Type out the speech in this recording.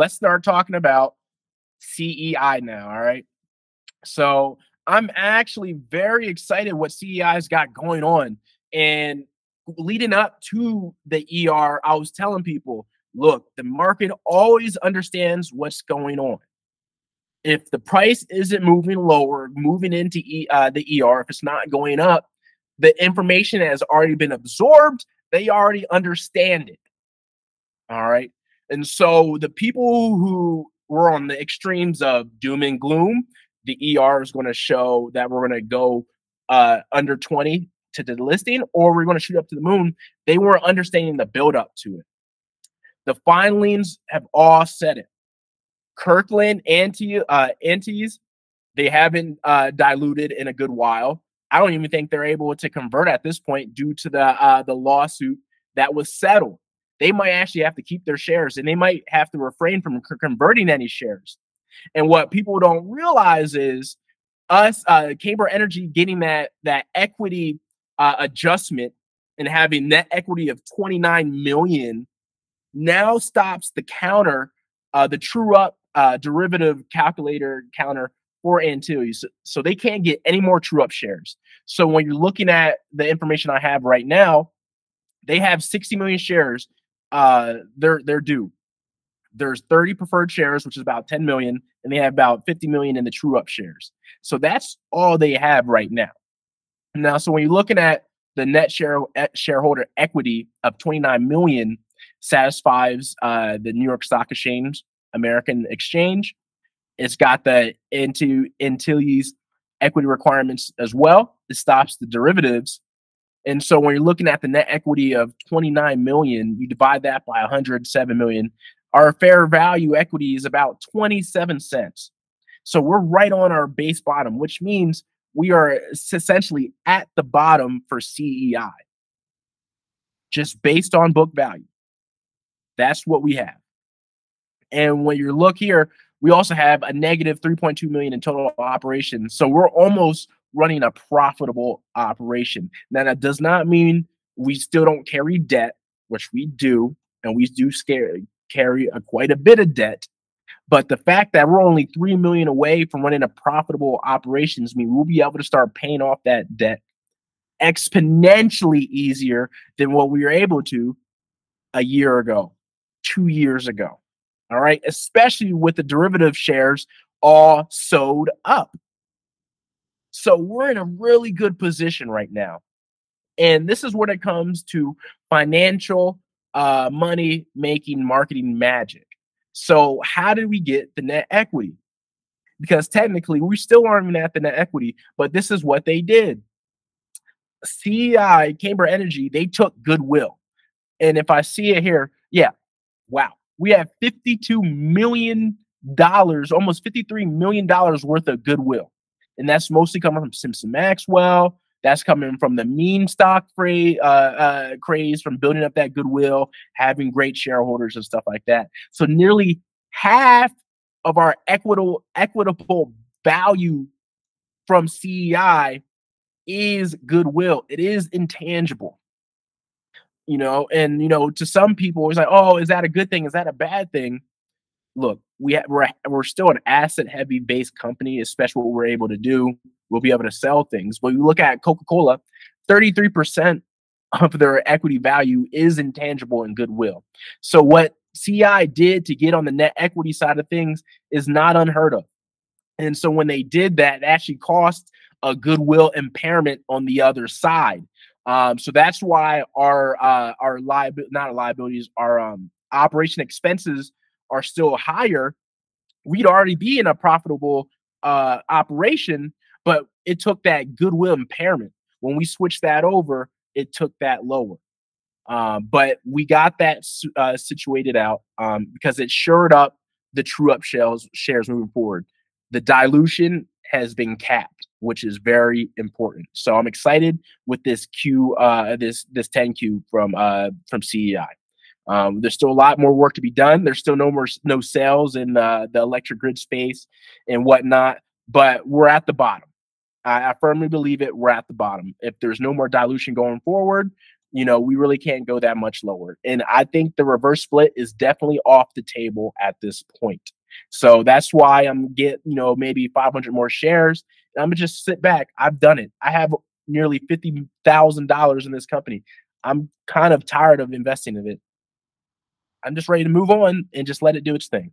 let's start talking about CEI now. All right. So I'm actually very excited what CEI's got going on. And leading up to the ER, I was telling people, look, the market always understands what's going on. If the price isn't moving lower, moving into e, uh, the ER, if it's not going up, the information has already been absorbed. They already understand it. All right. And so the people who were on the extremes of doom and gloom, the ER is going to show that we're going to go uh, under 20 to the listing or we're going to shoot up to the moon. They weren't understanding the build up to it. The filings have all said it. Kirkland anti uh, antes, they haven't uh, diluted in a good while. I don't even think they're able to convert at this point due to the uh, the lawsuit that was settled. They might actually have to keep their shares, and they might have to refrain from converting any shares. And what people don't realize is us, uh, Camber Energy, getting that that equity uh, adjustment and having net equity of 29 million now stops the counter, uh, the true up uh, derivative calculator counter for Antilles. So, so they can't get any more true up shares. So when you're looking at the information I have right now, they have 60 million shares. Uh, they're they're due. There's 30 preferred shares, which is about 10 million, and they have about 50 million in the true up shares. So that's all they have right now. Now, so when you're looking at the net share shareholder equity of 29 million, satisfies uh, the New York Stock Exchange, American Exchange. It's got the into Antilles equity requirements as well. It stops the derivatives. And so when you're looking at the net equity of 29 million, you divide that by 107 million. Our fair value equity is about 27 cents. So we're right on our base bottom, which means we are essentially at the bottom for CEI, just based on book value. That's what we have. And when you look here, we also have a negative 3.2 million in total operations. So we're almost running a profitable operation. Now that does not mean we still don't carry debt, which we do, and we do scare, carry a, quite a bit of debt. But the fact that we're only three million away from running a profitable operations mean we'll be able to start paying off that debt exponentially easier than what we were able to a year ago two years ago. All right. Especially with the derivative shares all sewed up. So we're in a really good position right now. And this is when it comes to financial uh, money making marketing magic. So, how do we get the net equity? Because technically, we still aren't even at the net equity, but this is what they did. CEI, Camber Energy, they took goodwill. And if I see it here, yeah, Wow. We have $52 million, almost $53 million worth of goodwill. And that's mostly coming from Simson Maxwell. That's coming from the meme stock uh, uh, craze from building up that goodwill, having great shareholders and stuff like that. So nearly half of our equitable equitable value from CEI is goodwill. It is intangible you know, and you know, to some people, it's like, oh, is that a good thing? Is that a bad thing? Look, we ha- we're we're still an asset heavy based company, especially what we're able to do. We'll be able to sell things. But you look at Coca Cola, thirty three percent of their equity value is intangible and goodwill. So what CI did to get on the net equity side of things is not unheard of. And so when they did that, it actually cost a goodwill impairment on the other side. Um, so that's why our uh, our liability, not our liabilities, our um, operation expenses are still higher. We'd already be in a profitable uh, operation, but it took that goodwill impairment. When we switched that over, it took that lower. Um, but we got that uh, situated out um, because it shored up the true up shells shares moving forward. The dilution has been capped which is very important. So I'm excited with this Q, uh, this this 10Q from uh, from CEI. Um, there's still a lot more work to be done. There's still no more no sales in uh, the electric grid space and whatnot, but we're at the bottom. I, I firmly believe it. We're at the bottom. If there's no more dilution going forward, you know, we really can't go that much lower. And I think the reverse split is definitely off the table at this point. So that's why I'm get, you know, maybe 500 more shares. I'm gonna just sit back. I've done it. I have nearly $50,000 in this company. I'm kind of tired of investing in it. I'm just ready to move on and just let it do its thing.